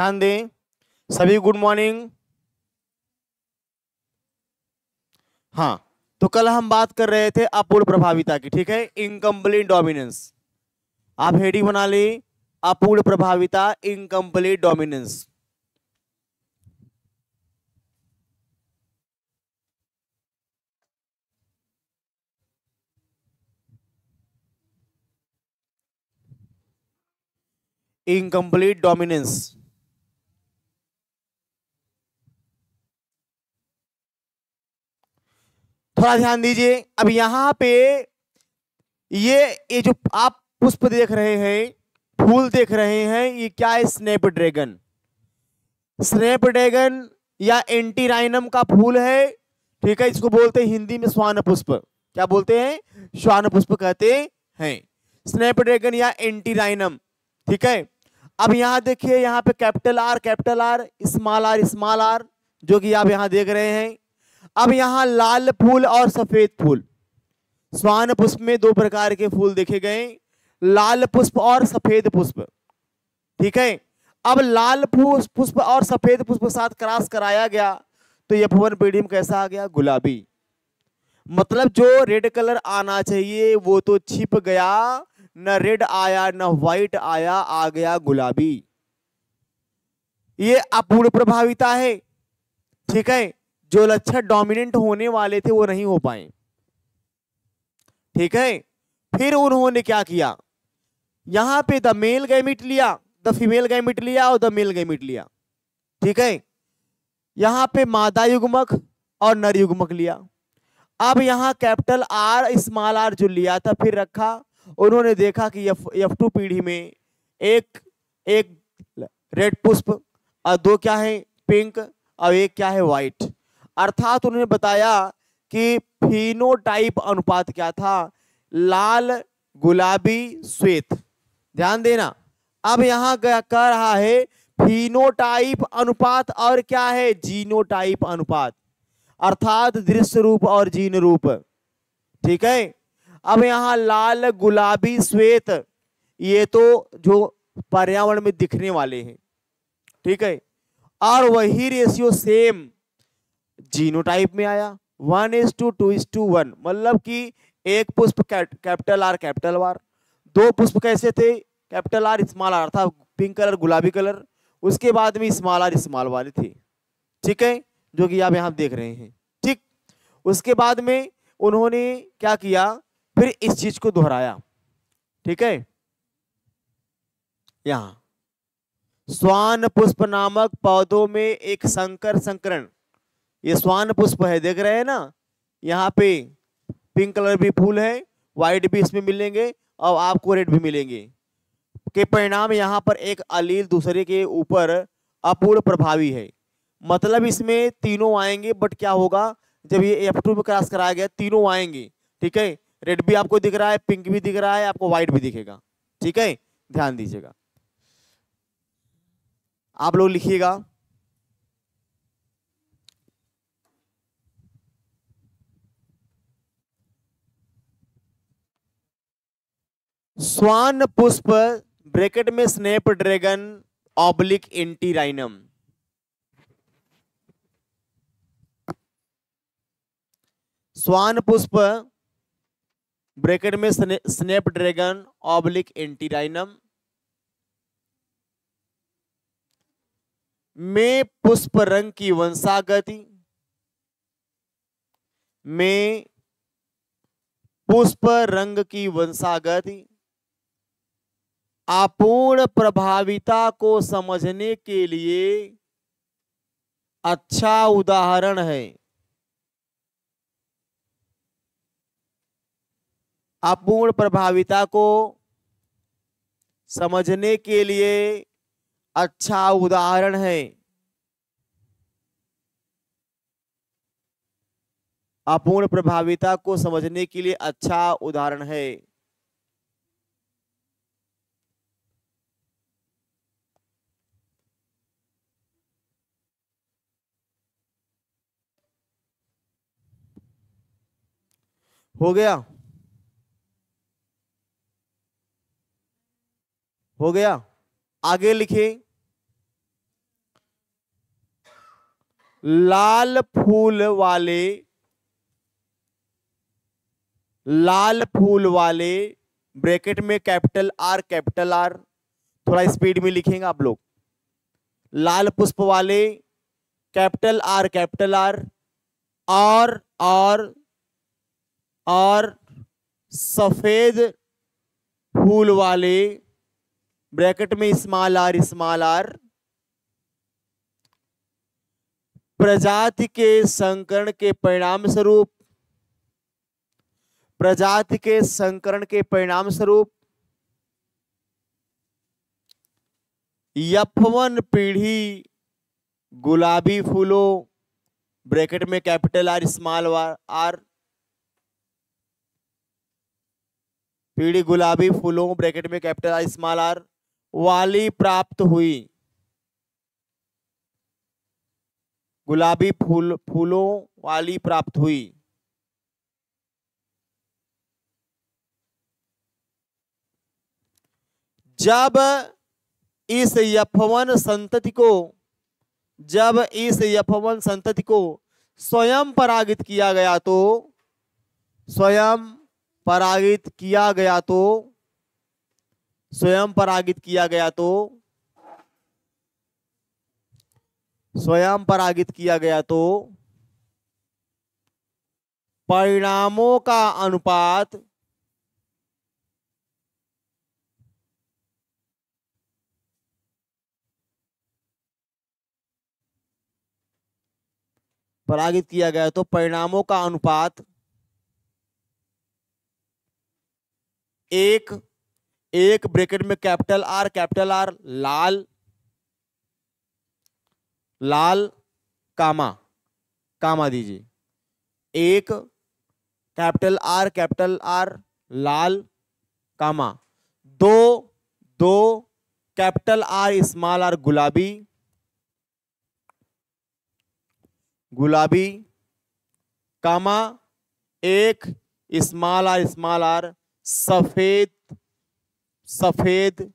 ध्यान दें सभी गुड मॉर्निंग हाँ तो कल हम बात कर रहे थे अपूर्ण प्रभाविता की, ठीक है? इनकम्प्लीट डोमिनेंस आप हेडिंग बना ली अपूर्ण प्रभाविता इनकम्प्लीट डोमिनेंस इनकम्प्लीट डोमिनेंस थोड़ा ध्यान दीजिए। अब यहाँ पे ये ये जो आप पुष्प देख रहे हैं, फूल देख रहे हैं, ये क्या है? Snapdragon. स्नेप ड्रैगन या एंटीराइनम का फूल है, ठीक है? इसको बोलते हैं हिंदी में स्वान पुष्प क्या बोलते हैं? श्वान पुष्प कहते हैं। स्नेप ड्रैगन या एंटीराइनम, ठीक है? अब यहाँ देखिए, यहाँ पे capital R capital R, small R small R, जो कि आप यहाँ देख रहे हैं। अब यहाँ लाल फूल और सफ़ेद फूल। स्वान पुष्प में दो प्रकार के फूल देखे गए। लाल पुष्प और सफ़ेद पुष्प। ठीक है? अब लाल पुष्प और सफ़ेद पुष्प साथ क्रॉस कराया गया तो यह भुवन पीढ़ी में कैसा आ गया? गुलाबी। मतलब जो रेड कलर आना चाहिए, वो तो छिप गया, न रेड आया, न व्हाइट आया, आ गया गुलाबी। ये अपूर्ण प्रभाविता है। ठीक है? जो लक्षण डोमिनेंट होने वाले थे, वो नहीं हो पाए। ठीक है? फिर उन्होंने क्या किया? यहाँ पे द मेल गैमिट लिया द फीमेल गैमिट लिया और द मेल गैमिट लिया। ठीक है? यहाँ पे मादा युग्मक और नर युग्मक लिया। अब यहाँ कैपिटल आर स्मॉल आर जो लिया था, फिर रखा। उन्होंने देखा कि एफ़ टू पीढ़ी में एक एक रेड पुष्प और दो क्या है? पिंक और एक क्या है? व्हाइट अर्थात उन्होंने बताया कि फिनोटाइप अनुपात क्या था? लाल, गुलाबी, श्वेत। ध्यान देना। अब यहाँ कह रहा है फिनोटाइप अनुपात और क्या है? जीनोटाइप अनुपात। अर्थात दृश्य रूप और जीन रूप। ठीक है? अब यहाँ लाल, गुलाबी, श्वेत, ये तो जो पर्यावरण में दिखने वाले हैं। ठीक है? और वही रेशियो सेम जीनोटाइप में आया one is to two is to one मतलब कि एक पुष्प कैपिटल आर कैपिटल आर दो पुष्प कैसे थे? कैपिटल आर स्मॉल आर था पिंक कलर गुलाबी कलर उसके बाद में स्मॉल आर स्मॉल वाले थे। ठीक है? जो कि आप यहाँ देख रहे हैं। ठीक? उसके बाद में उन्होंने क्या किया? फिर इस चीज़ को दोहराया। ठीक है? यहाँ। स्वान पुष्प नामक पौधों में एक संकर संकरण। ये स्वान पुष्प है, देख रहे हैं ना? यहाँ पे पिंक कलर भी फूल है व्हाइट भी इसमें मिलेंगे और आपको रेड भी मिलेंगे। के परिणाम यहाँ पर एक अलील दूसरे के ऊपर अपूर्ण प्रभावी है। मतलब इसमें तीनों आएँगे बट क्या होगा? जब ये एफ़ टू में क्रॉस कराया गया, तीनों आएँगे, ठीक है? रेड भी आपको दिख रहा है पिंक भी दिख रहा है, आपको व्हाइट भी दिखेगा, ठीक है? ध्यान दीजिएगा। आप लोग लिखिएगा। स्वान पुष्प ब्रैकेट में स्नेप ड्रैगन ऑब्लिक एंटीराइनम स्वान पुष्प ब्रैकेट में स्नेप ड्रैगन ऑब्लिक एंटीराइनम में पुष्प रंग की वंशागति में पुष्प रंग की वंशागति अपूर्ण प्रभाविता को समझने के लिए अच्छा उदाहरण है। अपूर्ण प्रभाविता को समझने के लिए अच्छा उदाहरण है। अपूर्ण प्रभाविता को समझने के लिए अच्छा उदाहरण है। हो गया? हो गया? आगे लिखे। लाल फूल वाले, लाल फूल वाले, ब्रैकेट में कैपिटल आर कैपिटल आर थोड़ा स्पीड में लिखेंगे आप लोग। लाल पुष्प वाले, कैपिटल आर कैपिटल आर और और और सफ़ेद फूल वाले, ब्रैकेट में स्मॉल आर स्मॉल आर प्रजाति के संकरण के परिणाम स्वरूप प्रजाति के संकरण के परिणाम स्वरूप यफवन पीढ़ी गुलाबी फूलों, ब्रैकेट में कैपिटल आर स्मॉल आर पीढ़ी गुलाबी फूलों, ब्रैकेट में कैपिटल आर स्मॉल आर, वाली प्राप्त हुई। गुलाबी फूल, फूलों वाली प्राप्त हुई। जब इस यफवन संतति को, जब इस यफवन संतति को स्वयं परागित किया गया तो स्वयं परागित किया गया तो स्वयं परागित किया गया तो स्वयं परागित किया गया तो परिणामों का अनुपात परागित किया गया तो परिणामों का अनुपात एक एक ब्रैकेट में कैपिटल आर कैपिटल आर लाल लाल, कामा कामा दीजिए। एक, कैपिटल आर कैपिटल आर लाल, कामा। दो दो, कैपिटल आर स्मॉल आर गुलाबी गुलाबी, कामा। एक स्मॉल आर स्मॉल आर सफ़ेद सफ़ेद।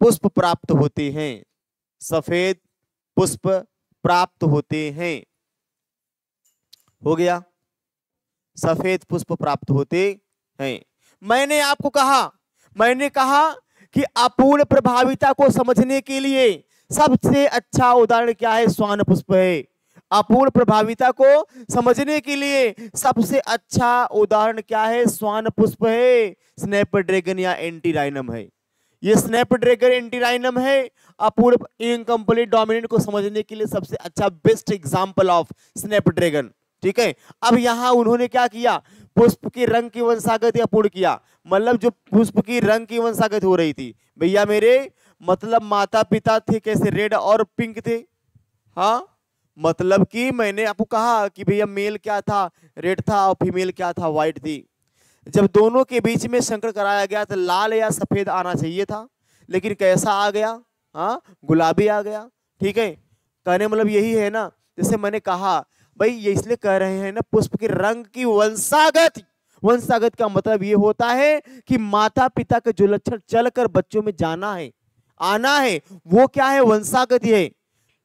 पुष्प प्राप्त होते हैं। सफ़ेद पुष्प प्राप्त होते हैं। हो गया। सफ़ेद पुष्प प्राप्त होते हैं। मैंने आपको कहा, मैंने कहा कि अपूर्ण प्रभाविता को समझने के लिए सबसे अच्छा उदाहरण क्या है? स्वान पुष्प है। अपूर्ण प्रभाविता को समझने के लिए सबसे अच्छा उदाहरण क्या है? स्वान पुष्प है, स्नैप ड्रैगन या एंटीराइनम है। ये स्नैप ड्रैगन, एंटीराइनम है। अपूर्ण इनकम्प्लीट डोमिनेंट को समझने के लिए सबसे अच्छा best example of snap dragon, ठीक है? अब यहाँ उन्होंने क्या किया? पुष्प के रंग की वंशागत या पूर्ण किया? मतलब जो पुष्प की रंग की वंशागत हो रही थी। भैया मेरे मतलब माता पिता थे कैसे? रेड और पिंक थे। हाँ? मतलब कि मैंने आपको कहा कि भैया मेल क्या था, रेड था और फीमेल क्या था व्हाइट थी। जब दोनों के बीच में संकर कराया गया तो लाल या सफ़ेद आना चाहिए था, लेकिन कैसा आ गया? हाँ गुलाबी आ गया, ठीक है? कहने मतलब यही है ना, जैसे मैंने कहा, भाई, ये इसलिए कह रहे हैं ना, पुष्प के रंग की वंशागत वंशागत का मतलब ये होता है कि माता पिता के जो लक्षण चलकर बच्चों में जाना है, आना है, वो क्या है, वंशागत है।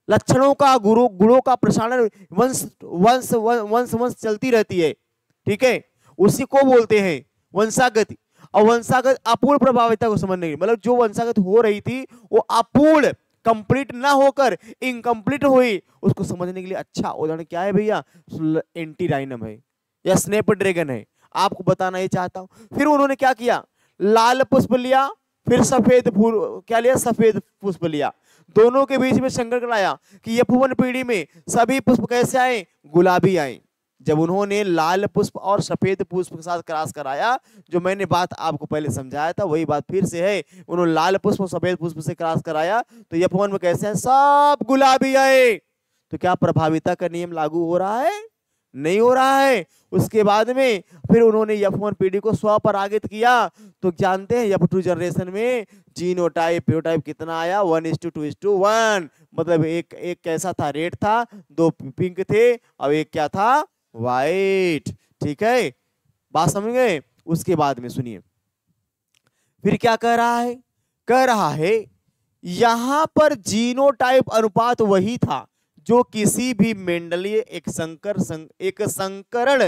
लक्षणों का, गुरु, गुणों का प्रसारण वंश वंश वंश वंश चलती रहती है। ठीक है? उसी को बोलते हैं वंशागति। और वंशागत अपूर्ण प्रभाविता को समझने की मतलब जो वंशागत हो रही थी, वो अपूर्ण कंप्लीट ना होकर इनकम्प्लीट हुई, उसको समझने के लिए अच्छा उदाहरण क्या है भैया? एंटी राइनम है, या स्नेप ड्रैगन है। आपको बताना ही चाहता हूँ। फिर उन्होंने क्या किया? लाल पुष्प लिया, फिर सफ़ेद फूल, क्या लिया? सफ़ेद पुष्प लिया। दोनों के बीच में शंकर कराया कि यपुवन पीढ़ी में सभी पुष्प कैसे आए? गुलाबी आए। जब उन्होंने लाल पुष्प और सफ़ेद पुष्प के साथ क्रास कराया, जो मैंने बात आपको पहले समझाया था, वही बात फिर से है। उन्होंने लाल पुष्प और सफ़ेद पुष्प से क्रास कराया तो यपुवन में कैसे हैं? सब गुलाबी आए। तो क्या प्रभाविता का नियम लागू हो रहा है? नहीं हो रहा है। उसके बाद में फिर उन्होंने यफ वन पीढ़ी को स्वपरागित किया। तो जानते हैं यफ टू जनरेशन में जीनो टाइप प्योटाइप कितना आया? One is to two is to one मतलब एक एक कैसा था? रेड था, दो पिंक थे और एक क्या था? वाइट ठीक है? बात समझ गए? उसके बाद में सुनिए। फिर क्या कह रहा है? कह रहा है, यहाँ पर जीनोटाइप अनुपात वही था। जो किसी भी मेंडलीय एक संकर सं, एक संकरण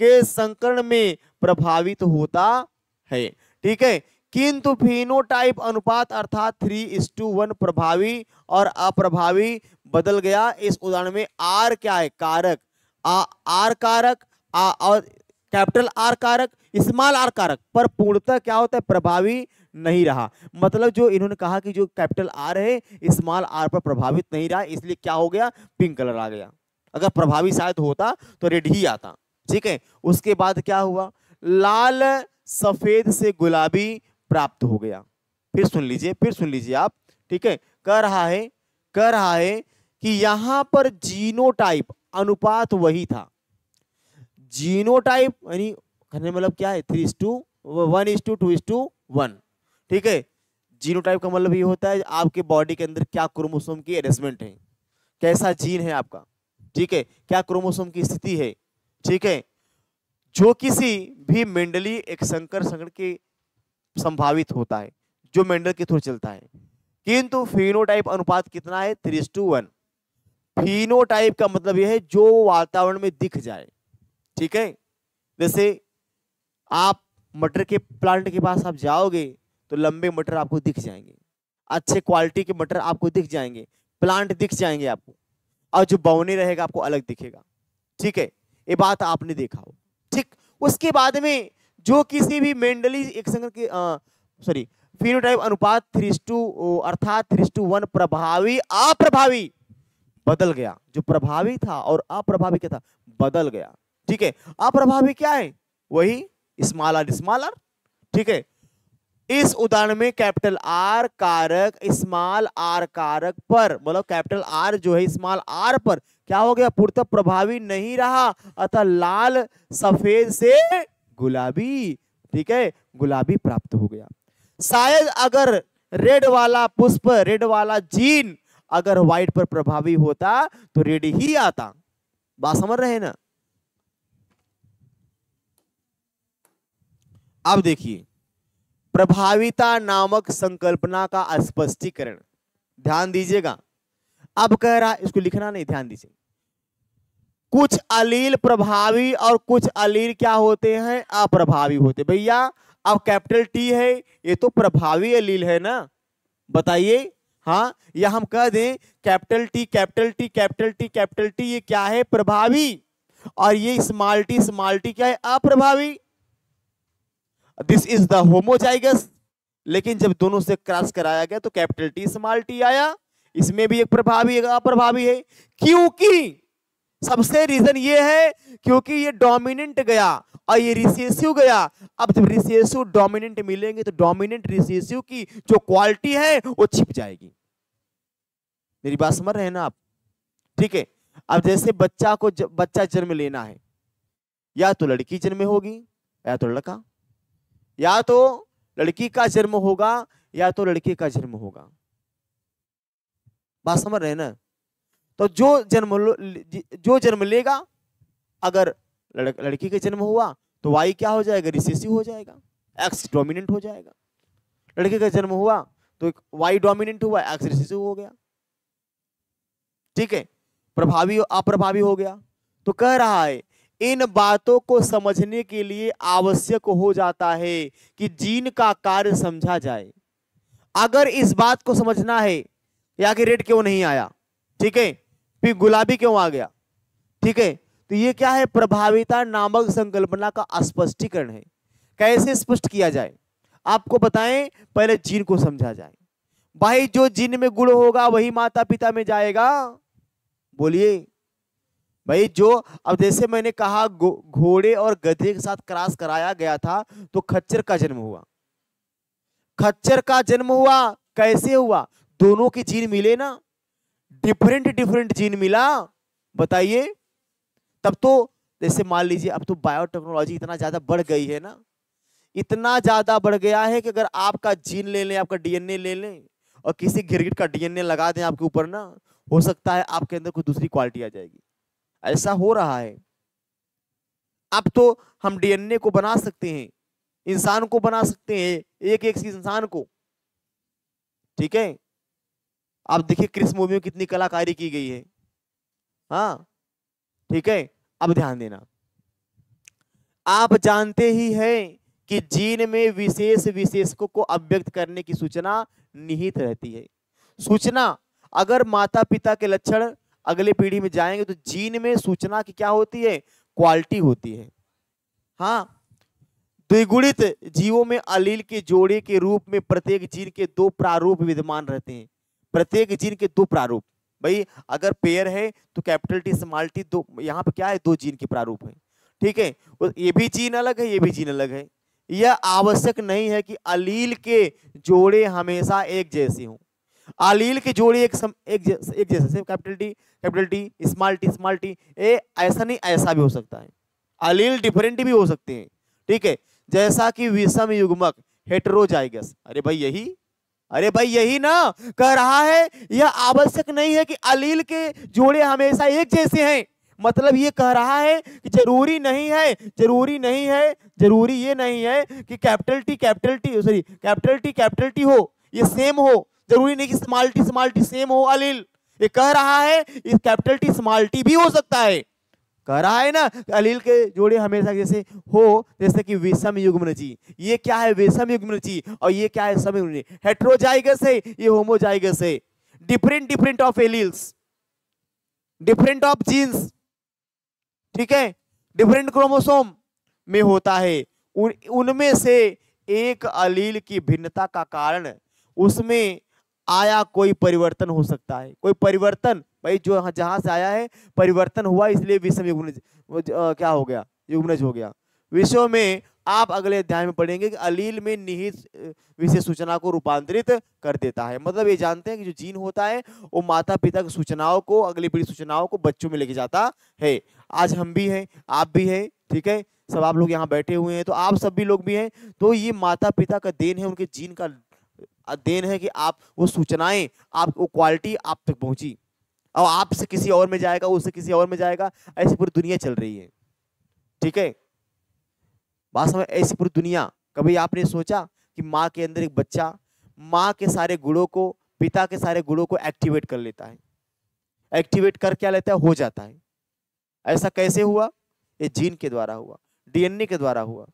के संकरण में प्रभावित होता है ठीक है? किंतु फिनोटाइप अनुपात अर्थात थ्री इस टू वन प्रभावी और अप्रभावी बदल गया। इस उदाहरण में आर क्या है? कारक। आ, आर कारक आ, और कैपिटल आर कारक स्मॉल आर कारक पर पूर्णतः क्या होता है? प्रभावी नहीं रहा। मतलब जो इन्होंने कहा कि जो कैपिटल आर है स्मॉल आर पर प्रभावित नहीं रहा, इसलिए क्या हो गया? पिंक कलर आ गया। अगर प्रभावी शायद होता तो रेड ही आता। ठीक है? उसके बाद क्या हुआ? लाल, सफ़ेद से गुलाबी प्राप्त हो गया। फिर सुन लीजिए, फिर सुन लीजिए आप। ठीक है? कह रहा है, कह रहा है कि यहाँ पर जीनोटाइप अनुपात वही था। जीनोटाइप, यानी मतलब क्या है? Three is to, one is to two is to, one. ठीक है? जीनोटाइप का मतलब ये होता है, आपके बॉडी के अंदर क्या क्रोमोसोम की अरेंजमेंट है? कैसा जीन है आपका? ठीक है? क्या क्रोमोसोम की स्थिति है? ठीक है? जो किसी भी मेंडली एक संकर संगठन के संभावित होता है, जो मेंडल के थ्रू चलता है। किंतु फिनोटाइप अनुपात कितना है? थ्री टू वन फिनोटाइप का मतलब यह है, जो वातावरण में दिख जाए। ठीक है? जैसे आप मटर के प्लांट के पास आप जाओगे तो लंबे मटर आपको दिख जाएँगे। अच्छे क्वालिटी के मटर आपको दिख जाएँगे। प्लांट दिख जाएँगे आपको। और जो बौने रहेगा, आपको अलग दिखेगा। ठीक है? ये बात आपने देखा हो। ठीक? उसके बाद में जो किसी भी मेंडली एक संगत के सॉरी फिनोटाइप अनुपात थ्री टू अर्थात थ्री टू वन प्रभावी, अप्रभावी बदल गया। जो प्रभावी था और अप्रभावी क्या था? बदल गया। ठीक है? अप्रभावी क्या है? वही स्मॉल स्मॉलर ठीक है? इस उदाहरण में कैपिटल आर कारक, स्मॉल आर कारक पर मतलब कैपिटल आर जो है, स्मॉल आर पर क्या हो गया? पूर्त प्रभावी नहीं रहा, अतः लाल सफ़ेद से गुलाबी, ठीक है, गुलाबी प्राप्त हो गया। शायद अगर रेड वाला पुष्प रेड वाला जीन अगर व्हाइट पर प्रभावी होता तो रेड ही आता। बात समझ रहे ना? अब देखिए प्रभाविता नामक संकल्पना का स्पष्टीकरण ध्यान दीजिएगा। अब कह रहा है इसको लिखना नहीं, ध्यान दीजिए। कुछ अलील प्रभावी और कुछ अलील क्या होते हैं? अप्रभावी होते। भैया, अब कैपिटल टी है, ये तो प्रभावी अलील है ना? बताइए। हाँ या हम कह दें, capital T capital T capital T capital T, ये क्या है? प्रभावी। और ये स्मॉल टी स्मॉल टी क्या है? अप्रभावी। दिस इज़ द होमोजाइगस लेकिन जब दोनों से क्रॉस कराया गया तो कैपिटल टी स्मॉल टी आया। इसमें भी एक प्रभावी एक अप्रभावी है। क्योंकि सबसे रीजन ये है क्योंकि ये डोमिनेंट गया और ये रिसेसिव गया। अब जब रिसेसिव डोमिनेंट मिलेंगे तो डोमिनेंट रिसेसिव की जो क्वालिटी है वो छिप जाएगी। मेरी बात समझ रहे हैं ना आप? ठीक है। अब जैसे बच्चा को ज, बच्चा जन्म लेना है या तो लड़की जन्म होगी या तो लड़का। या तो लड़की का जन्म होगा, या तो लड़के का जन्म होगा। बात समझ रहे ना? तो जो जन्म जो जन्म लेगा, अगर लड़की का जन्म हुआ तो वाई क्या हो जाएगा? रिसेसिव हो जाएगा। एक्स डोमिनेंट हो जाएगा। लड़के का जन्म हुआ तो वाई डोमिनेंट हुआ एक्स रिसेसिव हो गया। ठीक है? प्रभावी, अप्रभावी हो गया। तो कह रहा है इन बातों को समझने के लिए आवश्यक हो जाता है कि जीन का कार्य समझा जाए। अगर इस बात को समझना है या कि रेड क्यों नहीं आया? ठीक है? फिर गुलाबी क्यों आ गया? ठीक है? तो ये क्या है? प्रभाविता नामक संकल्पना का स्पष्टीकरण है। कैसे स्पष्ट किया जाए? आपको बताएँ, पहले जीन को समझा जाए। भाई, जो जीन में गुण होगा, वही माता पिता में जाएगा। बोलिए। भाई, जो अब जैसे मैंने कहा घोड़े और गधे के साथ क्रॉस कराया गया था तो खच्चर का जन्म हुआ। खच्चर का जन्म हुआ, कैसे हुआ? दोनों के जीन मिले ना। डिफरेंट डिफरेंट जीन मिला। बताइए। तब तो जैसे मान लीजिए, अब तो बायोटेक्नोलॉजी इतना ज़्यादा बढ़ गई है ना। इतना ज़्यादा बढ़ गया है कि अगर आपका जीन ले लें, आपका डीएनए ले लें, और किसी गिरगिट का डीएनए लगा दें आपके ऊपर ना, हो सकता है आपके अंदर कोई दूसरी क्वालिटी आ जाएगी। ऐसा हो रहा है। अब तो हम डीएनए को बना सकते हैं, इंसान को बना सकते हैं एक एक इंसान को। ठीक है? आप देखिए क्रिस मूवी में कितनी कलाकारी की गई है। हाँ ठीक है? अब ध्यान देना। आप जानते ही हैं कि जीन में विशेष विशेषकों को अव्यक्त करने की सूचना निहित रहती है। सूचना, अगर माता पिता के लक्षण अगले पीढ़ी में जाएँगे तो जीन में सूचना की क्या होती है? क्वालिटी होती है। हाँ द्विगुणित जीवों में अलील के जोड़े के रूप में प्रत्येक जीन के दो प्रारूप विद्यमान रहते हैं। प्रत्येक जीन के दो प्रारूप। भाई, अगर पेयर है तो कैपिटल टी स्मॉल टी दो, यहाँ पे क्या है? दो जीन के प्रारूप है। ठीक है? ये भी जीन अलग है, ये भी जीन अलग है। यह आवश्यक नहीं है कि अलील के जोड़े हमेशा एक जैसे हों। अलील के जोड़े एक सम, एक जैसे एक जैसे capital T capital T small T small T ए ऐसा नहीं ऐसा भी हो सकता है। अलील डिफरेंट भी हो सकते हैं ठीक है? जैसा कि विषम युग्मक हेट्रोजाइगस अरे भाई यही अरे भाई यही ना कह रहा है यह आवश्यक नहीं है कि अलील के जोड़े हमेशा एक जैसे हैं। मतलब ये कह रहा है कि ज़रूरी नहीं है ज़रूरी नहीं है ज़रूरी ये नहीं है कि capital T capital T sorry capital T capital T हो ये सेम हो। ज़रूरी नहीं कि small T small T same हो अलील ये कह रहा है, इस कैपिटल टी स्मॉल टी भी हो सकता है। कह रहा है ना अलील के जोड़े हमेशा जैसे हो, जैसे कि विषम युग्म जी। ये क्या है विषम युग्म जी? और ये क्या है सम युग्म हेट्रोजाइगस है, ये होमोजाइगस है। Different different of alleles different of genes ठीक है? डिफरेंट क्रोमोसोम में होता है। उन, उनमें से एक अलील की भिन्नता का कारण, उसमें आया, कोई परिवर्तन हो सकता है। कोई परिवर्तन, भाई, जो जहाँ से आया है, परिवर्तन हुआ, इसलिए विषम युग्मज क्या हो गया? युग्मज हो गया। विषयों में आप अगले अध्याय में पढ़ेंगे कि अलील में निहित विशेष सूचना को रूपांतरित कर देता है। मतलब ये जानते हैं कि जो जीन होता है, वो माता पिता की सूचनाओं को, अगली पीढ़ी सूचनाओं को बच्चों में लेके जाता है। आज हम भी हैं, आप भी हैं, ठीक है? सब आप लोग यहाँ बैठे हुए हैं तो आप सब भी लोग भी हैं। तो ये माता पिता का देन है, उनके जीन का देन है कि आप, वो सूचनाएँ आप वो क्वालिटी आप तक पहुँची। और आपसे किसी और में जाएगा, उससे किसी और में जाएगा, ऐसी पूरी दुनिया चल रही है। ठीक है? बात समझ ऐसी पूरी दुनिया, कभी आपने सोचा कि माँ के अंदर एक बच्चा, माँ के सारे गुणों को, पिता के सारे गुणों को एक्टिवेट कर लेता है? एक्टिवेट कर क्या लेता है? हो जाता है। ऐसा कैसे हुआ? ये जीन के द्वारा हुआ। डीएनए के द्वारा हुआ।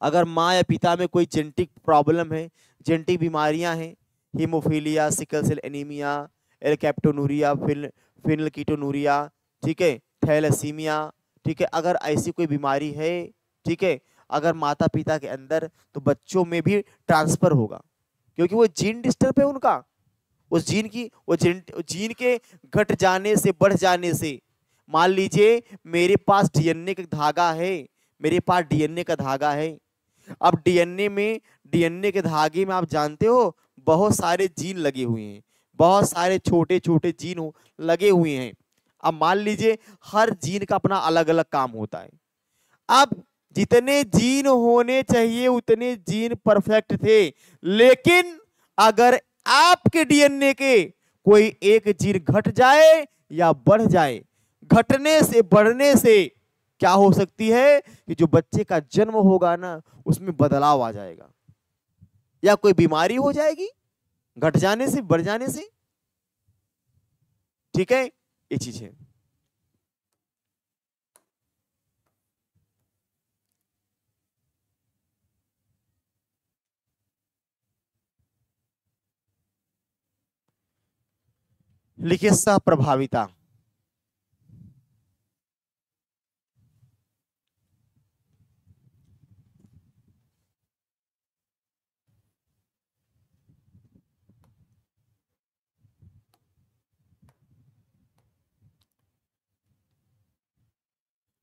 अगर माँ या पिता में कोई जेनेटिक प्रॉब्लम है जेनेटिक बीमारियाँ हैं haemophilia sickle cell anaemia alkaptonuria fin phenylketonuria ठीक है थैलेसीमिया ठीक है, अगर ऐसी कोई बीमारी है, ठीक है, अगर माता पिता के अंदर तो बच्चों में भी ट्रांसफ़र होगा, क्योंकि वो जीन डिस्टर्ब है उनका, उस जीन की, वो जीन जीन के घट जाने से, बढ़ जाने से, मान लीजिए मेरे पास डीएनए का धागा है, मेरे पास डीएनए का धागा है अब डीएनए में डीएनए के धागे में आप जानते हो, बहुत सारे जीन लगे हुए हैं। बहुत सारे छोटे छोटे जीन लगे हुए हैं। अब मान लीजिए, हर जीन का अपना अलग अलग काम होता है। अब जितने जीन होने चाहिए, उतने जीन परफेक्ट थे। लेकिन अगर आपके डीएनए के कोई एक जीन घट जाए या बढ़ जाए, घटने से, बढ़ने से क्या हो सकती है कि जो बच्चे का जन्म होगा ना, उसमें बदलाव आ जाएगा? या कोई बीमारी हो जाएगी? घट जाने से, बढ़ जाने से? ठीक है? ये चीज़ है। लिखिए सह प्रभाविता।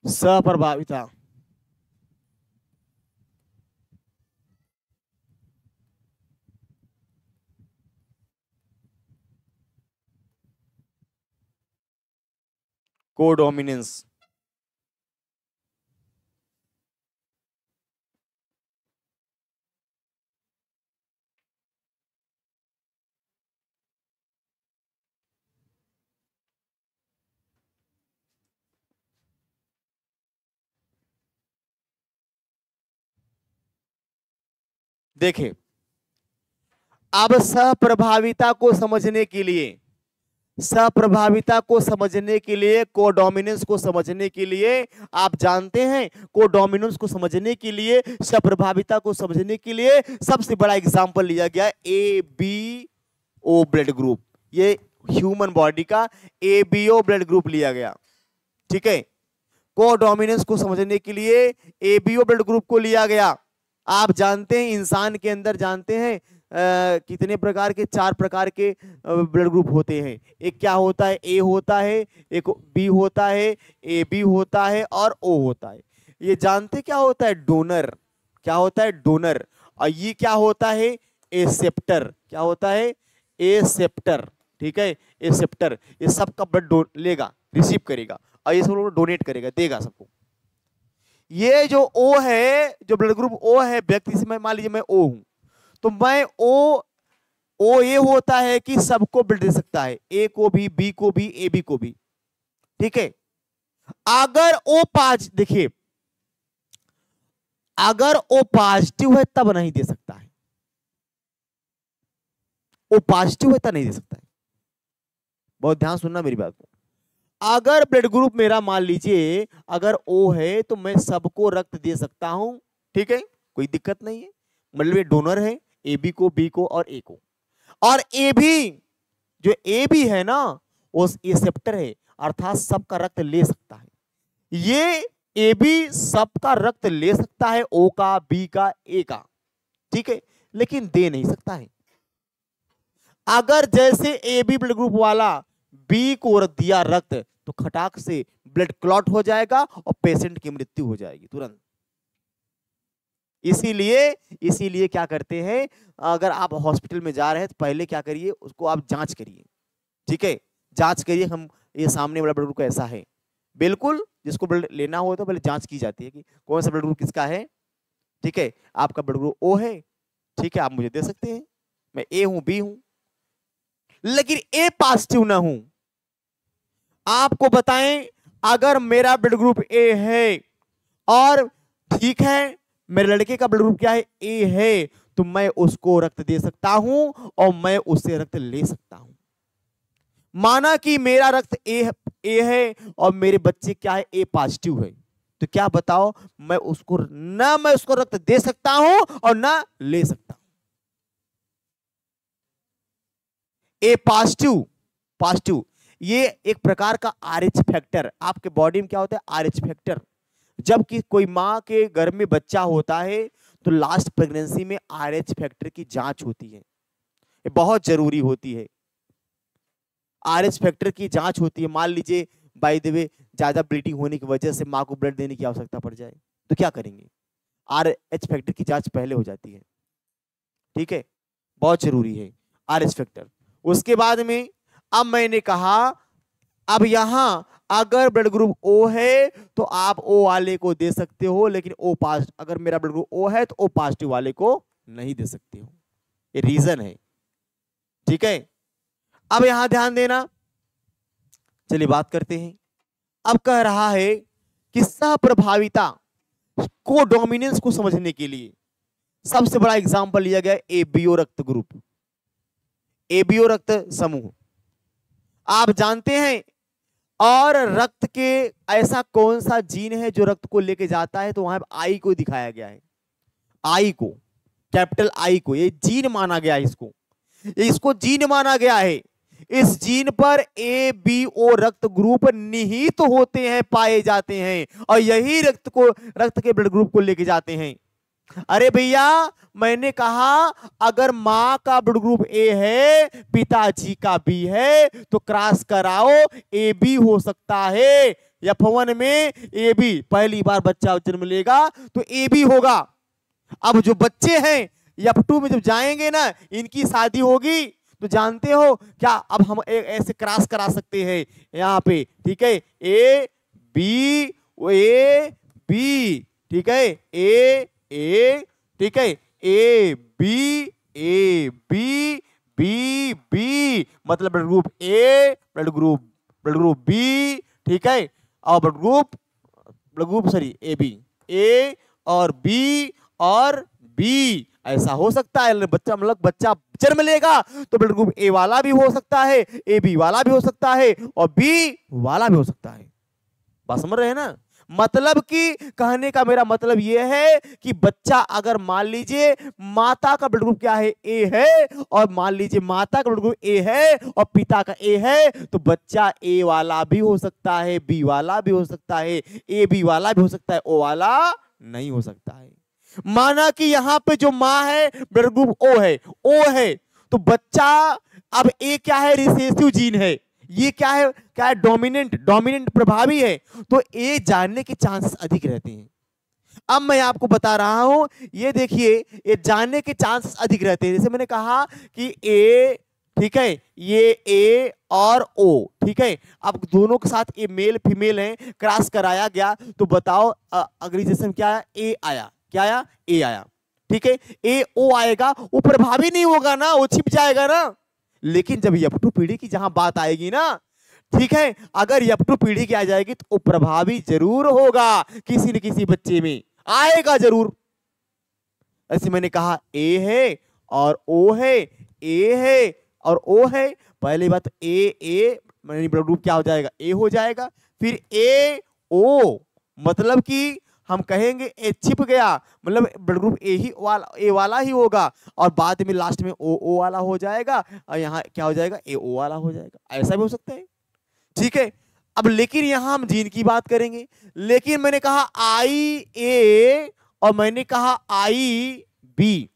सप्रभाविता। कोडोमिनेंस देखें। अब सहप्रभाविता को समझने के लिए, सप्रभाविता को समझने के लिए, कोडोमिनेंस को समझने के लिए, आप जानते हैं, कोडोमिनेंस को समझने के लिए, सप्रभाविता को समझने के लिए सबसे बड़ा एग्जांपल लिया गया A B O blood group ये ह्यूमन बॉडी का A B O blood group लिया गया। ठीक है? कोडोमिनेंस को समझने के लिए A B O blood group को लिया गया। आप जानते हैं, इंसान के अंदर जानते हैं कितने प्रकार के, चार प्रकार के ब्लड ग्रुप होते हैं। एक क्या होता है? ए होता है, एक बी होता है, ए बी होता है और ओ होता है। ये जानते क्या होता है? डोनर। क्या होता है? डोनर। और ये क्या होता है? एसेप्टर। क्या होता है? एसेप्टर। ठीक है? एसेप्टर। ये सबका ब्लड लेगा, रिसीव करेगा और ये सब लोग डोनेट करेगा, देगा सबको। ये जो ओ है, जो ब्लड ग्रुप ओ है, व्यक्ति से मैं, मान लीजिए मैं ओ हूँ तो मैं ओ ओ ये होता है कि सबको ब्लड दे सकता है ए को भी बी को भी ए बी को भी। ठीक है? अगर ओ पाज, देखिए, अगर ओ पॉजिटिव है, तब नहीं दे सकता है। ओ पॉजिटिव है, तब नहीं दे सकता है। बहुत ध्यान सुनना मेरी बात को। अगर ब्लड ग्रुप मेरा मान लीजिए, अगर ओ है तो मैं सबको रक्त दे सकता हूँ। ठीक है? कोई दिक्कत नहीं है। मतलब ये डोनर है ए बी को बी को और ए को। और ए भी जो ए भी है ना, वो एसेप्टर है, अर्थात सबका रक्त ले सकता है। ये ए बी सबका रक्त ले सकता है ओ का बी का ए का। ठीक है? लेकिन दे नहीं सकता है। अगर जैसे ए बी ब्लड ग्रुप वाला बी को दिया रक्त तो खटाक से ब्लड क्लॉट हो जाएगा और पेशेंट की मृत्यु हो जाएगी तुरंत। इसीलिए इसीलिए क्या करते हैं, अगर आप हॉस्पिटल में जा रहे हैं तो पहले क्या करिए, उसको आप जाँच करिए। ठीक है? जाँच करिए, हम, ये सामने वाला ब्लड ग्रुप कैसा है। बिल्कुल, जिसको ब्लड लेना हो तो पहले जाँच की जाती है कि कौन सा ब्लड ग्रुप किसका है। ठीक है? आपका ब्लड ग्रुप ओ है। ठीक है? आप मुझे दे सकते हैं। मैं ए हूँ बी हूँ। लेकिन ए पॉजिटिव ना हूँ। आपको बताएँ, अगर मेरा ब्लड ग्रुप ए है और ठीक है, मेरे लड़के का ब्लड ग्रुप क्या है? ए है तो मैं उसको रक्त दे सकता हूँ और मैं उससे रक्त ले सकता हूँ। माना कि मेरा रक्त ए ए है और मेरे बच्चे क्या है? ए पॉजिटिव है। तो क्या बताओ, मैं उसको, ना मैं उसको रक्त दे सकता हूँ और ना ले सकता हूँ। ए पॉजिटिव पॉजिटिव ये एक प्रकार का आर एच फैक्टर आपके बॉडी में क्या होता है? आर एच फैक्टर जबकि कोई माँ के घर में बच्चा होता है तो लास्ट प्रेगनेंसी में आर एच फैक्टर की जाँच होती है। ये बहुत ज़रूरी होती है। आर एच फैक्टर की जाँच होती है। मान लीजिए बाई द वे ज़्यादा ब्लीडिंग होने की वजह से माँ को ब्लड देने की आवश्यकता पड़ जाए तो क्या करेंगे? आर एच फैक्टर की जाँच पहले हो जाती है। ठीक है? बहुत ज़रूरी है आर एच फैक्टर उसके बाद में अब मैंने कहा, अब यहाँ अगर ब्लड ग्रुप ओ है तो आप ओ वाले को दे सकते हो, लेकिन ओ पास्ट अगर मेरा ब्लड ग्रुप ओ है तो ओ पॉजिटिव वाले को नहीं दे सकते हो। ये रीजन है। ठीक है? अब यहाँ ध्यान देना। चलिए बात करते हैं। अब कह रहा है कि सहप्रभाविता को डोमिनेंस को समझने के लिए सबसे बड़ा एग्जांपल लिया गया एबीओ रक्त ग्रुप। एबीओ रक्त समूह। आप जानते हैं, और रक्त के ऐसा कौन सा जीन है जो रक्त को लेके जाता है? तो वहाँ आई को दिखाया गया है। आई को, कैपिटल आई को, ये जीन माना गया है इसको। इसको जीन माना गया है। इस जीन पर ए बी ओ रक्त ग्रुप निहित तो होते हैं, पाए जाते हैं, और यही रक्त को, रक्त के ब्लड ग्रुप को लेके जाते हैं। अरे भैया, मैंने कहा, अगर माँ का ब्लड ग्रुप ए है, पिताजी का बी है तो क्रॉस कराओ, ए बी हो सकता है। या फवन में ए बी, पहली बार बच्चा जन्म लेगा तो ए बी होगा। अब जो बच्चे हैं एफ़ टू में जब जाएँगे ना, इनकी शादी होगी तो जानते हो, क्या अब हम ऐसे क्रॉस करा सकते हैं? यहाँ पे, ठीक है? ए बी ए बी, ठीक है? ए ए, ठीक है? A, B A, B B B मतलब blood group A blood group blood group B ठीक है? और blood group blood group sorry A B A और बी और बी ऐसा हो सकता है। बच्चा मतलब बच्चा जन्म लेगा तो ब्लड ग्रुप ए वाला भी हो सकता है ए बी वाला भी हो सकता है और बी वाला भी हो सकता है। बात समझ रहे हैं ना? मतलब कि कहने का मेरा मतलब यह है कि बच्चा अगर मान लीजिए माता का ब्लड ग्रुप क्या है? ए है, और मान लीजिए माता का ब्लड ग्रुप ए है, और पिता का ए है तो बच्चा ए वाला भी हो सकता है बी वाला भी हो सकता है ए बी वाला भी हो सकता है ओ वाला नहीं हो सकता है। माना कि यहाँ पे जो माँ है ब्लड ग्रुप ओ है ओ है तो बच्चा, अब ए क्या है? रिसेसिव जीन है। ये क्या है? क्या है? डोमिनेंट डोमिनेंट प्रभावी है। तो ए जानने के चांसेस अधिक रहते हैं। अब मैं आपको बता रहा हूँ, ये देखिए, ये जानने के चांसेस अधिक रहते हैं। जैसे मैंने कहा कि ए ठीक है, ये ए और ओ ठीक है, अब दोनों के साथ ए मेल फीमेल है क्रॉस कराया गया। तो बताओ अग्रीजेशन क्या आया ए आया। क्या आया? ए आया। ठीक है ए ओ आएगा, वो प्रभावी नहीं होगा ना, वो छिप जाएगा ना। लेकिन जब यपटू पीढ़ी की जहाँ बात आएगी ना, ठीक है, अगर यपटू पीढ़ी की आ जाएगी तो प्रभावी ज़रूर होगा किसी न किसी बच्चे में। आएगा ज़रूर। ऐसे मैंने कहा, ए है और ओ है, ए है और ओ है। पहली बात ए ए मैंने ग्रुप क्या हो जाएगा? ए हो जाएगा। फिर ए, ओ मतलब कि हम कहेंगे, ए, छिप गया। मतलब ब्लड ग्रुप ए ही वाला ए वाला ही होगा और बाद में लास्ट में ओ ओ वाला हो जाएगा और यहाँ क्या हो जाएगा? ए ओ वाला हो जाएगा। ऐसा भी हो सकता है। ठीक है? अब लेकिन यहाँ हम जीन की बात करेंगे। लेकिन मैंने कहा आई ए और मैंने कहा आई बी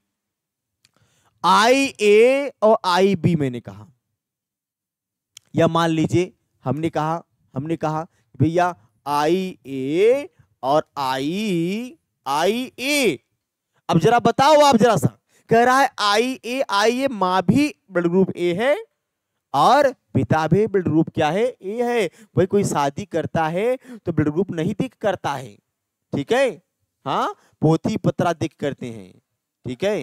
आई ए और आई बी मैंने कहा। या मान लीजिए हमने कहा हमने कहा भैया आई ए और आई आई ए। अब जरा बताओ आप जरा सा। कह रहा है आई ए आई ए, माँ भी ब्लड ग्रुप ए है और पिता भी ब्लड ग्रुप क्या है? ए है। भाई, कोई शादी करता है तो ब्लड ग्रुप नहीं दिख करता है। ठीक है? हाँ पोथी पत्रा दिख करते हैं। ठीक है?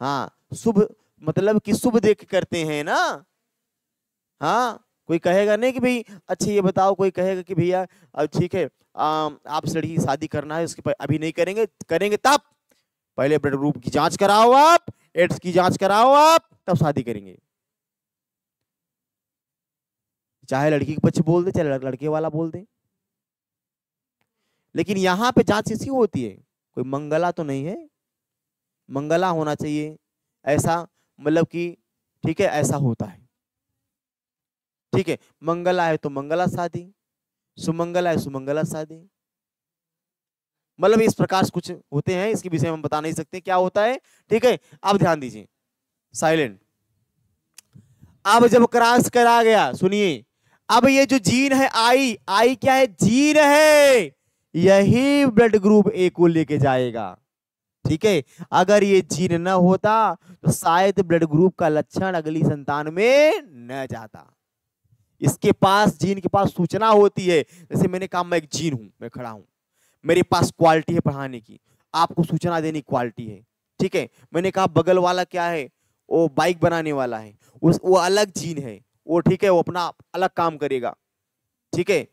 हाँ शुभ मतलब कि शुभ देख करते हैं ना? हाँ कोई कहेगा नहीं कि भाई अच्छा ये बताओ। कोई कहेगा कि भैया, अब ठीक है आप लड़की की शादी करना है, उसके अभी नहीं करेंगे करेंगे तब। पहले ब्लड ग्रुप की जाँच कराओ आप, एड्स की जाँच कराओ आप, तब शादी करेंगे। चाहे लड़की के पक्ष बोल दे, चाहे लड़के वाला बोल दे। लेकिन यहाँ पे जाँच इसी होती है? कोई मंगला तो नहीं है? मंगला होना चाहिए। ऐसा मतलब कि, ठीक है, ऐसा होता है। ठीक है, मंगला है तो मंगला शादी सुमंगला है सुमंगला शादी मतलब इस प्रकार से कुछ होते हैं, इसके विषय में हम बता नहीं सकते क्या होता है, ठीक है अब ध्यान दीजिए। साइलेंट। अब जब क्रॉस करा गया, सुनिए, अब ये जो जीन है, आई आई क्या है? जीन है। यही ब्लड ग्रुप ए को लेके जाएगा। ठीक है, अगर ये जीन न होता तो शायद ब्लड ग्रुप का लक्षण अगली संतान में न जाता। इसके पास जीन के पास सूचना होती है। जैसे मैंने कहा, मैं एक जीन हूँ, मैं खड़ा हूँ। मेरे पास क्वालिटी है पढ़ाने की। आपको सूचना देने की क्वालिटी है। ठीक है? मैंने कहा, बगल वाला क्या है? वो बाइक बनाने वाला है। उस, वो अलग जीन है। वो ठीक है, वो अपना अलग काम करेगा। ठीक है?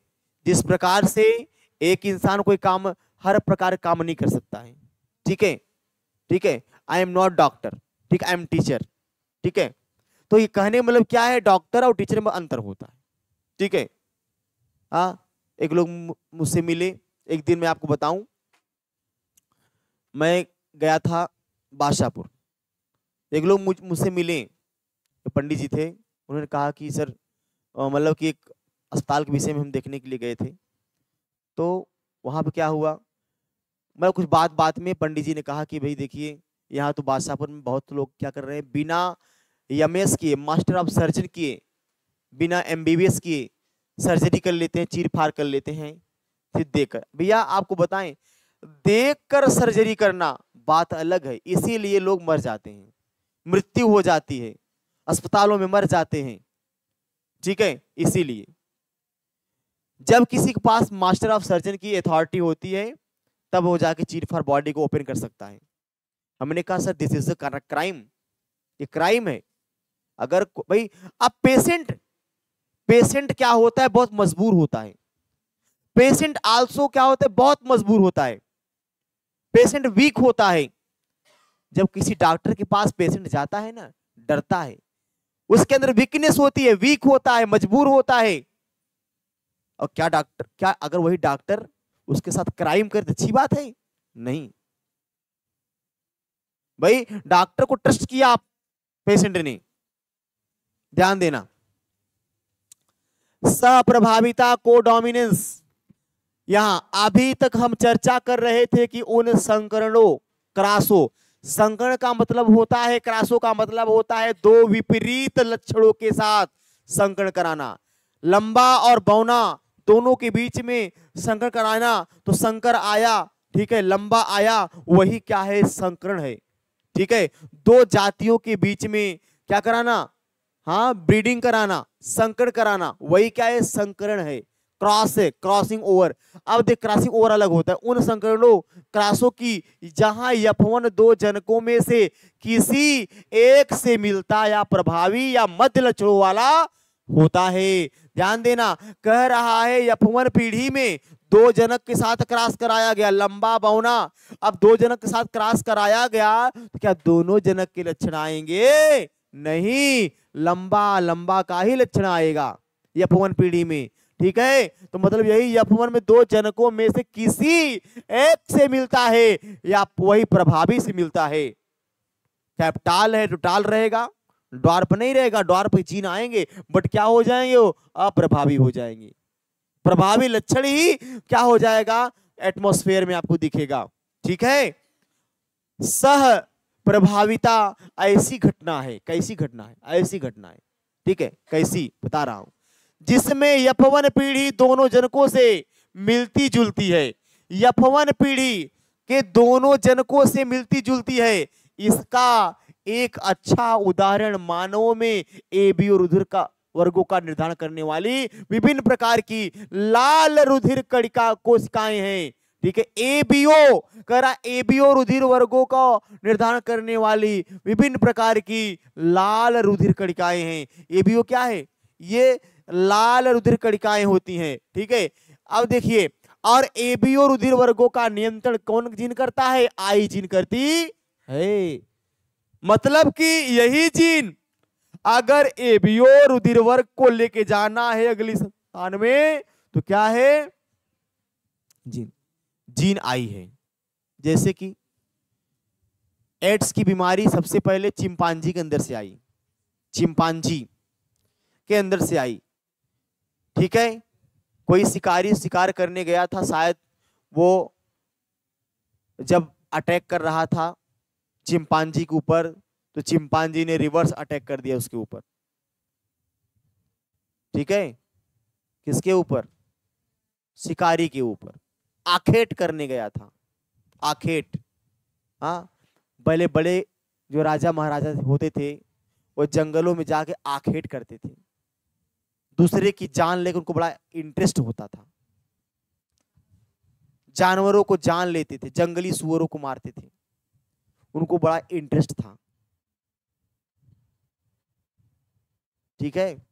जिस प्रकार से एक इंसान कोई काम, हर प्रकार काम नहीं कर सकता है। ठीक है? ठीक है? आई एम नॉट डॉक्टर ठीक आई एम टीचर ठीक है? तो ये कहने मतलब क्या है? डॉक्टर और टीचर में अंतर होता है। ठीक है? हाँ एक लोग मुझसे मिले, एक दिन मैं आपको बताऊँ। मैं गया था बादशाहपुर। एक लोग मुझ, मुझसे मिले पंडित जी थे, उन्होंने कहा कि, सर मतलब कि एक अस्पताल के विषय में हम देखने के लिए गए थे। तो वहाँ पे क्या हुआ? मतलब कुछ बात बात में पंडित जी ने कहा कि, भाई देखिए, यहाँ तो बादशाहपुर में बहुत लोग क्या कर रहे हैं? बिना एम किए, मास्टर ऑफ़ सर्जन किए बिना एम किए सर्जरी कर लेते हैं चीर फाड़ कर लेते हैं, फिर देखकर भैया, आपको बताएँ, देखकर सर्जरी करना बात अलग है, इसीलिए लोग मर जाते हैं। मृत्यु हो जाती है, अस्पतालों में मर जाते हैं। ठीक है? इसीलिए। जब किसी के पास मास्टर ऑफ़ सर्जन की अथॉरिटी होती है, तब वो जाके चीर फार बॉडी को ओपन कर सकता है। हमने कहा, sir this is a crime ये क्राइम है। अगर भाई, अब पेशेंट पेशेंट क्या होता है? बहुत मजबूर होता है। पेशेंट आल्सो क्या होता है? बहुत मजबूर होता है। पेशेंट वीक होता है। जब किसी डॉक्टर के पास पेशेंट जाता है ना, डरता है। उसके अंदर वीकनेस होती है, वीक होता है, मजबूर होता है। और क्या डॉक्टर, क्या अगर वही डॉक्टर उसके साथ क्राइम करे तो अच्छी बात है? नहीं। भाई, डॉक्टर को ट्रस्ट किया आप, पेशेंट ने। ध्यान देना। सप्रभाविता को डोमिनेंस यहाँ, अभी तक हम चर्चा कर रहे थे कि उन संकरणों, क्रासो। संकरण का मतलब होता है, क्रासो का मतलब होता है दो विपरीत लक्षणों के साथ संकरण कराना। लंबा और बौना, दोनों के बीच में संकर कराना तो संकर आया, ठीक है, लंबा आया, वही क्या है, संकरण है। ठीक है, दो जातियों के बीच में क्या कराना हाँ ब्रीडिंग कराना संकट कराना, वही क्या है? संकरण है। क्रॉस है क्रॉसिंग ओवर अब देख क्रॉसिंग ओवर अलग होता है। उन संकरणों क्रॉसों की, जहाँ यफवन दो जनकों में से किसी एक से मिलता या प्रभावी या मध्य लक्षणों वाला होता है। ध्यान देना, कह रहा है, यफवन पीढ़ी में दो जनक के साथ क्रॉस कराया गया, लंबा बौना। अब दो जनक के साथ क्रॉस कराया गया तो क्या दोनों जनक के लक्षण आएँगे? नहीं, लंबा लंबा का ही लक्षण आएगा यफवन पीढ़ी में। ठीक है? तो मतलब यही यफवन में दो जनकों में से किसी एक से मिलता है या वही प्रभावी से मिलता है। कैप्टाल है तो टाल रहेगा द्वार नहीं रहेगा द्वार पर जीन आएँगे, बट क्या हो जाएँगे अप्रभावी हो जाएँगे। प्रभावी लक्षण ही क्या हो जाएगा? एटमोस्फेयर में आपको दिखेगा। ठीक है? सह प्रभाविता ऐसी घटना है, कैसी घटना है, ऐसी घटना है। ठीक है, कैसी बता रहा हूँ। जिसमें यपवन पीढ़ी दोनों जनकों से मिलती जुलती है। यपवन पीढ़ी के दोनों जनकों से मिलती जुलती है। इसका एक अच्छा उदाहरण मानवों में ए बी और रुधिर का वर्गों का निर्धारण करने वाली विभिन्न प्रकार की लाल रुधिर कड़िका कोशिकाएँ हैं। ठीक है एबीओ करा एबीओ रुधिर वर्गों का निर्धारण करने वाली विभिन्न प्रकार की लाल रुधिर कड़िकाएँ हैं एबीओ क्या है? ये लाल रुधिर कड़िकाएँ होती हैं, ठीक है? अब देखिए, और एबीओ रुधिर वर्गों का नियंत्रण कौन जीन करता है? आई जीन करती है। मतलब कि यही जीन, अगर एबीओ रुधिर वर्ग को लेके जाना है अगली स्थान में तो क्या है? जीन। जीन आई है। जैसे कि एड्स की बीमारी सबसे पहले चिंपांजी के अंदर से आई। चिंपांजी के अंदर से आई। ठीक है? कोई शिकारी शिकार करने गया था, शायद वो जब अटैक कर रहा था चिंपांजी के ऊपर तो चिंपांजी ने रिवर्स अटैक कर दिया उसके ऊपर। ठीक है? किसके ऊपर? शिकारी के ऊपर। आखेट करने गया था। आखेट। हाँ पहले बड़े जो राजा महाराजा होते थे, वो जंगलों में जाके आखेट करते थे। दूसरे की जान लेकर उनको बड़ा इंटरेस्ट होता था। जानवरों को जान लेते थे, जंगली सुअरों को मारते थे। उनको बड़ा इंटरेस्ट था। ठीक है?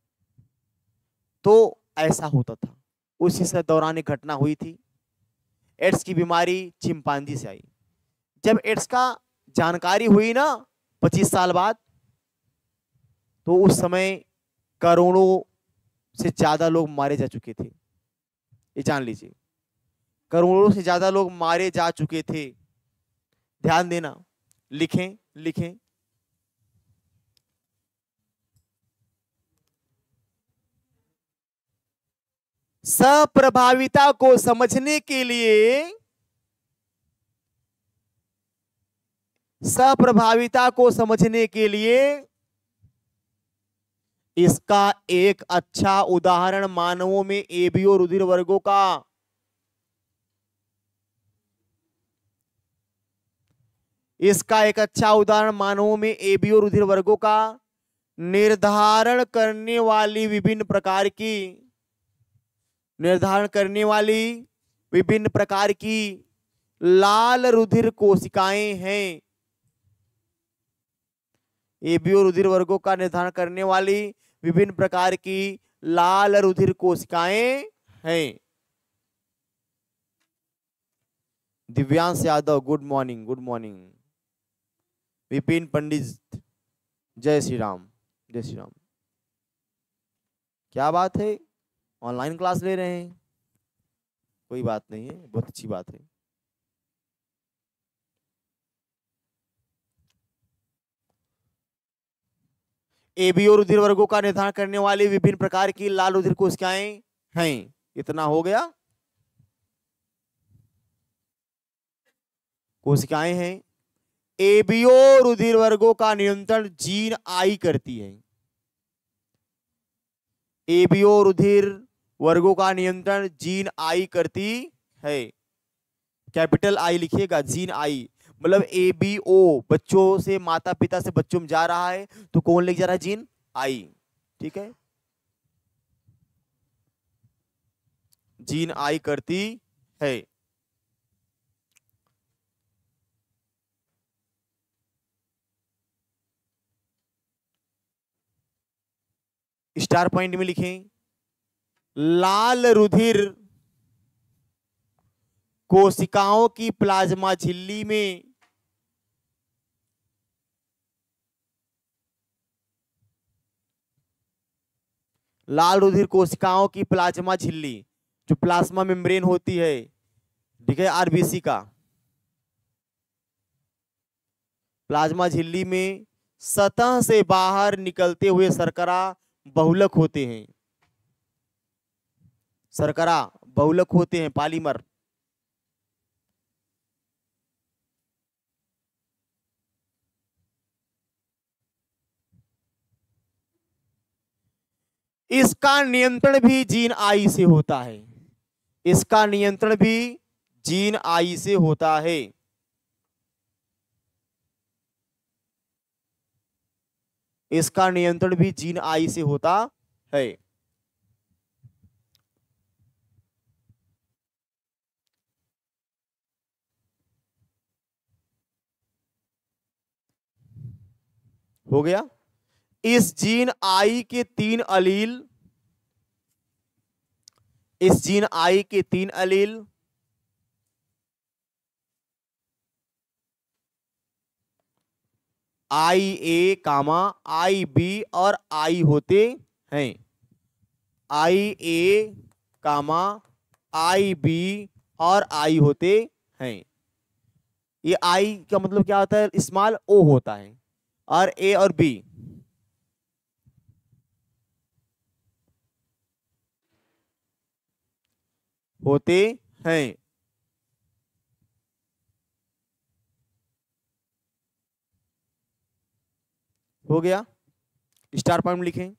तो ऐसा होता था। उसी से दौरान एक घटना हुई थी। एड्स की बीमारी चिंपांजी से आई। जब एड्स का जानकारी हुई ना पच्चीस साल बाद तो उस समय करोड़ों से ज़्यादा लोग मारे जा चुके थे। ये जान लीजिए। करोड़ों से ज़्यादा लोग मारे जा चुके थे। ध्यान देना, लिखें लिखें। सप्रभाविता को समझने के लिए सप्रभाविता को समझने के लिए इसका एक अच्छा उदाहरण मानवों में एबीओ रुधिर वर्गों का। इसका एक अच्छा उदाहरण मानवों में एबीओ रुधिर वर्गों का। निर्धारण करने वाली विभिन्न प्रकार की निर्धारण करने वाली विभिन्न प्रकार की लाल रुधिर कोशिकाएँ हैं। एबीओ रुधिर वर्गों का निर्धारण करने वाली विभिन्न प्रकार की लाल रुधिर कोशिकाएँ हैं। Divyansh Yadav, good morning good morning. Vipin Pandit, जय श्री राम, जय श्री राम। क्या बात है? ऑनलाइन क्लास ले रहे हैं। कोई बात नहीं है, बहुत अच्छी बात है। एबी और रुधिर वर्गों का निर्धारण करने वाली विभिन्न प्रकार की लाल रुधिर कोशिकाएँ हैं। इतना हो गया। कोशिकाएँ हैं। एबीओ रुधिर वर्गों का नियंत्रण जीन आई करती है। एबीओ रुधिर वर्गों का नियंत्रण जीन आई करती है। कैपिटल आई लिखिएगा, जीन आई। मतलब ए बी ओ बच्चों से माता पिता से बच्चों में जा रहा है तो कौन लेके जा रहा है जीन? आई। ठीक है? जीन आई करती है। स्टार पॉइंट में लिखें। लाल रुधिर कोशिकाओं की प्लाज्मा झिल्ली में लाल रुधिर कोशिकाओं की प्लाज्मा झिल्ली, जो प्लाज्मा मेम्ब्रेन होती है, ठीक है आरबीसी का। प्लाज्मा झिल्ली में सतह से बाहर निकलते हुए सरकरा बहुलक होते हैं। सरकरा, बहुलक होते हैं पॉलीमर। इसका नियंत्रण भी जीन आई से होता है। इसका नियंत्रण भी जीन आई से होता है। इसका नियंत्रण भी जीन आई से होता है। हो गया। इस जीन आई के तीन अलील, इस जीन आई के तीन अलील, आई ए कामा, आई बी और आई होते हैं। आई ए कामा, आई बी और आई होते हैं। ये आई का मतलब क्या होता है? स्मॉल ओ होता है। और ए और बी? होते हैं। हो गया। स्टार पॉइंट लिखें।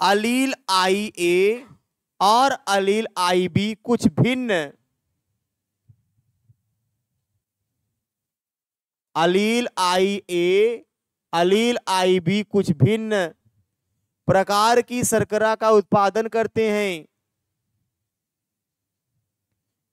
अलील आई ए और अलील आई बी कुछ भिन्न। अलील आई ए अलील आई बी कुछ भिन्न प्रकार की शर्करा का उत्पादन करते हैं।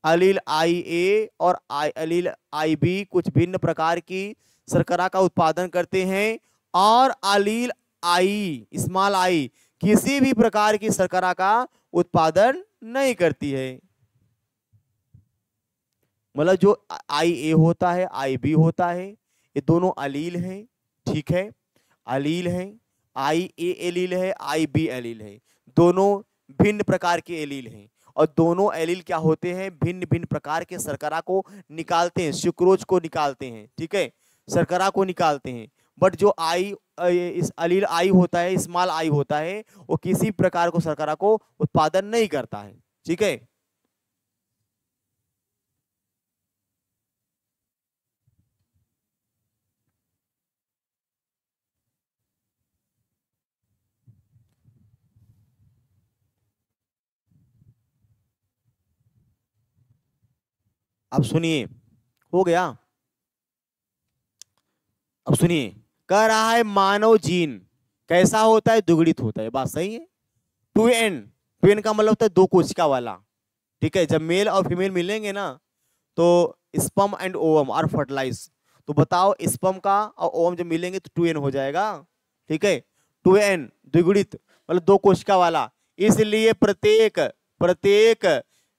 अलील आई ए और आई, अलील आई बी कुछ भिन्न प्रकार की शर्करा का उत्पादन करते हैं और अलील आई, स्मॉल आई किसी भी प्रकार की शर्करा का उत्पादन नहीं करती है। मतलब जो आई ए होता है, आई बी होता है, ये दोनों अलील हैं। ठीक है? अलील हैं आई ए एलील है आई बी एलील है। दोनों भिन्न प्रकार के एलील हैं और दोनों एलील क्या होते हैं? भिन्न भिन्न प्रकार के सरकरा को निकालते हैं, सुक्रोज को निकालते हैं, ठीक है? सरकरा को निकालते हैं। बट जो आई इस अलील आई होता है स्मॉल आई होता है, वो किसी प्रकार को सरकरा को उत्पादन नहीं करता है, ठीक है? अब सुनिए, हो गया? अब सुनिए, कह रहा है मानव जीन कैसा होता है? दुगड़ित होता है। बात सही है? टू एन टू एन का मतलब होता है दो कोशिका वाला। ठीक है, जब मेल और फीमेल मिलेंगे ना तो स्पम एंड ओवम और फर्टिलाइज तो बताओ स्पम का और ओवम जब मिलेंगे तो टू एन हो जाएगा। ठीक है? टू एन, द्विगुणित मतलब दो कोशिका वाला। इसलिए प्रत्येक प्रत्येक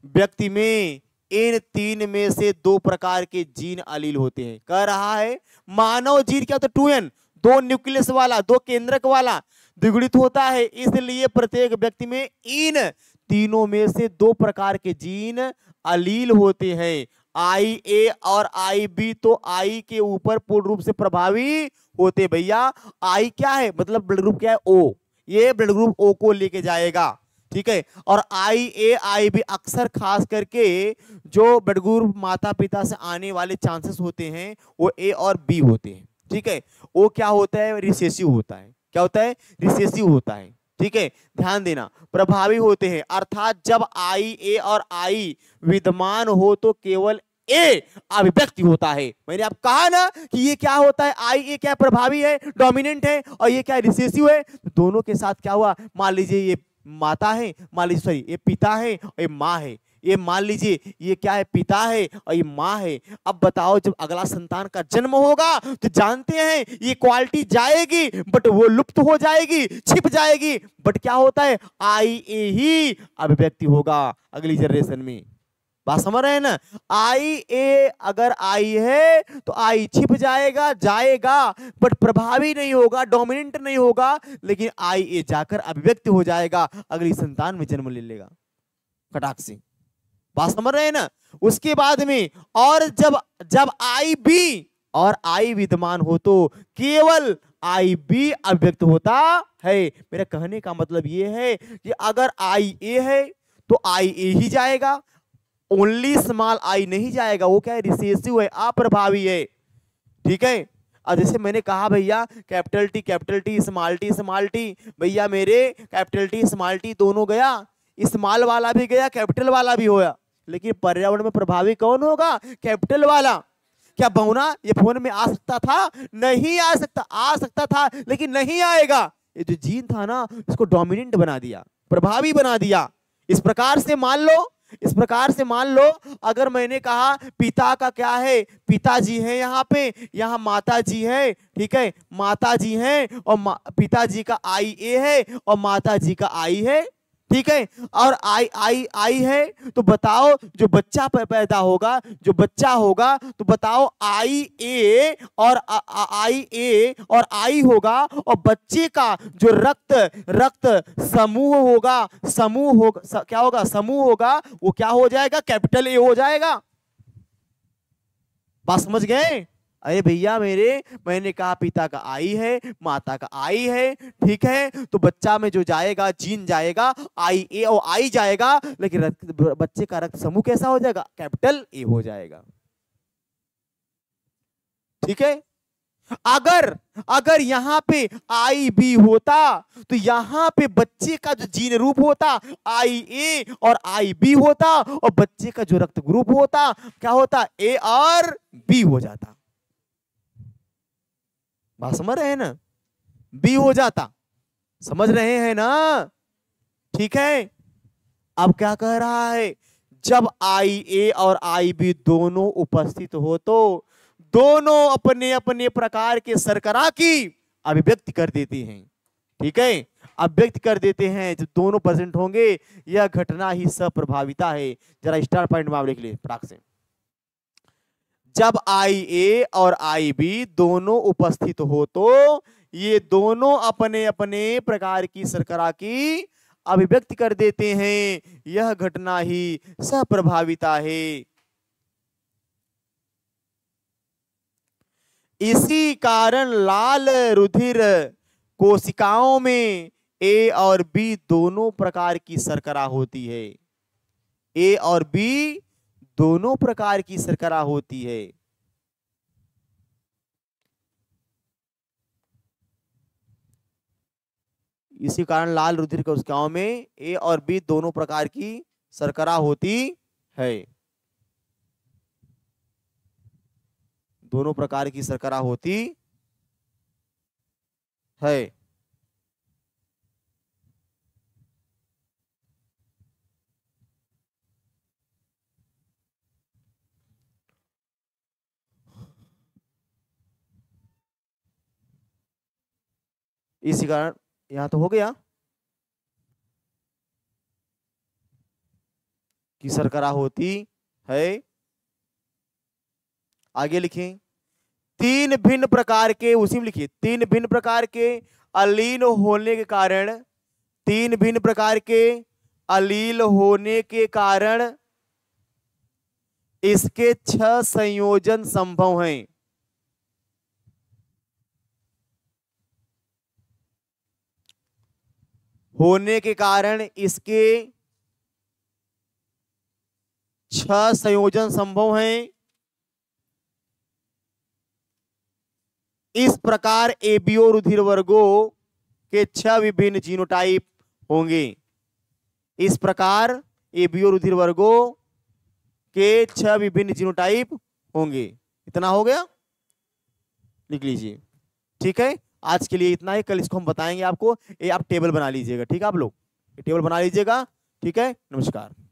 व्यक्ति में इन तीन में से दो प्रकार के जीन अलील होते हैं। कह रहा है, मानव जीन क्या होता है? दो न्यूक्लियस वाला, दो केंद्रक वाला द्विगुणित होता है। इसलिए प्रत्येक व्यक्ति में इन तीनों में से दो प्रकार के जीन अलील होते हैं। आई ए और आई बी तो आई के ऊपर पूर्ण रूप से प्रभावी होते भैया, आई क्या है? मतलब ब्लड ग्रुप क्या है? ओ। ये ब्लड ग्रुप ओ को लेके जाएगा। ठीक है? और आई ए आई भी अक्सर खास करके जो ब्लड ग्रुप माता पिता से आने वाले चांसेस होते हैं, वो ए और बी होते हैं। ठीक है? वो क्या होता है? रिसेसिव होता है। क्या होता है? रिसेसिव होता है। ठीक है? ध्यान देना, प्रभावी होते हैं। अर्थात जब आई ए और आई विद्यमान हो तो केवल ए अभिव्यक्ति होता है। मैंने आप कहा ना कि ये क्या होता है? आई ए क्या प्रभावी है? डोमिनेंट है? और ये क्या रिसेसिव है? दोनों के साथ क्या हुआ? मान लीजिए ये माता है, मान लीजिए सॉरी ये पिता है और ये माँ है। ये मान लीजिए, ये क्या है, पिता है और ये माँ है। अब बताओ, जब अगला संतान का जन्म होगा तो जानते हैं, ये क्वालिटी जाएगी बट वो लुप्त हो जाएगी, छिप जाएगी। बट क्या होता है? आई ए ही अभिव्यक्ति होगा अगली जनरेशन में। बात समझ रहे हैं ना? आई ए अगर आई है तो आई छिप जाएगा जाएगा बट प्रभावी नहीं होगा डोमिनेंट नहीं होगा, लेकिन आई ए जाकर अभिव्यक्त हो जाएगा, अगली संतान में जन्म ले लेगा। कटाक से। बात समझ रहे हैं ना? उसके बाद में, और जब जब आई बी, और आई विद्यमान हो तो केवल आई बी अभिव्यक्त होता है। मेरा कहने का मतलब ये है कि अगर आई ए है तो आई ए ही जाएगा ओनली स्मॉल आई नहीं जाएगा, वो क्या है रिसेसिव है, अप्रभावी है। ठीक है? और जैसे मैंने कहा भैया capital T capital T small T small T भैया मेरे कैपिटल टी स्मॉल टी दोनों गया स्मॉल वाला भी गया कैपिटल वाला भी होया। लेकिन पर्यावरण में प्रभावी कौन होगा? कैपिटल वाला। क्या बहुना ये फ़ोन में आ सकता था? नहीं आ सकता आ सकता था, लेकिन नहीं आएगा। ये जो जीन था ना, इसको डोमिनेंट बना दिया, प्रभावी बना दिया। इस प्रकार से मान लो इस प्रकार से मान लो, अगर मैंने कहा, पिता का क्या है? पिताजी है यहाँ पे, यहाँ माता जी है, ठीक है? माता जी हैं और पिताजी का आई ए है और माता जी का आई है। ठीक है? और आई आई आई है तो बताओ जो बच्चा पैदा होगा जो बच्चा होगा तो बताओ आई ए और आ, आ, आई ए और आई होगा और बच्चे का जो रक्त रक्त समूह होगा समूह होगा क्या होगा? समूह होगा वो क्या हो जाएगा? कैपिटल ए हो जाएगा। बात समझ गए? अरे भैया मेरे, मैंने कहा, पिता का आई है, माता का आई है, ठीक है तो बच्चा में जो जाएगा, जीन जाएगा, आई ए और आई जाएगा, लेकिन बच्चे का रक्त समूह कैसा हो जाएगा? कैपिटल ए हो जाएगा। ठीक है? अगर अगर यहाँ पे आई बी होता तो यहाँ पे बच्चे का जो जीन रूप होता, आई ए और आई बी होता, और बच्चे का जो रक्त ग्रुप होता, क्या होता? ए और बी हो जाता। बात समझ रहे हैं ना? बी हो जाता। समझ रहे हैं ना? ठीक है? अब क्या कह रहा है? जब आई ए और आई बी दोनों उपस्थित हो तो दोनों अपने अपने प्रकार के सरकरा की अभिव्यक्ति कर देती हैं। ठीक है? अभिव्यक्त कर देते हैं। जब दोनों प्रेजेंट होंगे, यह घटना ही सप्रभाविता है। जरा स्टार पॉइंट मामले के लिए फटाक से। जब आई ए और आई बी दोनों उपस्थित हो तो ये दोनों अपने अपने प्रकार की सरकरा की अभिव्यक्ति कर देते हैं। यह घटना ही सप्रभाविता है इसी कारण लाल रुधिर कोशिकाओं में ए और बी दोनों प्रकार की सरकरा होती है। ए और बी दोनों प्रकार की सरकरा होती है। इसी कारण लाल रुधिर कोशिकाओं में ए और बी दोनों प्रकार की सरकरा होती है। दोनों प्रकार की सरकरा होती है। इसी कारण यहाँ तो हो गया कि सरकरा होती है। आगे लिखें, तीन भिन्न प्रकार के, उसी में लिखिए, तीन भिन्न प्रकार के अलीन होने के कारण, तीन भिन्न प्रकार के अलील होने के कारण इसके छह संयोजन संभव हैं। होने के कारण इसके छह संयोजन संभव हैं। इस प्रकार एबीओ रुधिर वर्गों के छह विभिन्न जीनोटाइप होंगे। इस प्रकार एबीओ रुधिर वर्गों के छह विभिन्न जीनोटाइप होंगे। इतना हो गया? लिख लीजिए। ठीक है? आज के लिए इतना ही। कल इसको हम बताएँगे आपको। ये आप टेबल बना लीजिएगा, ठीक है आप लोग? टेबल बना लीजिएगा, ठीक है? नमस्कार।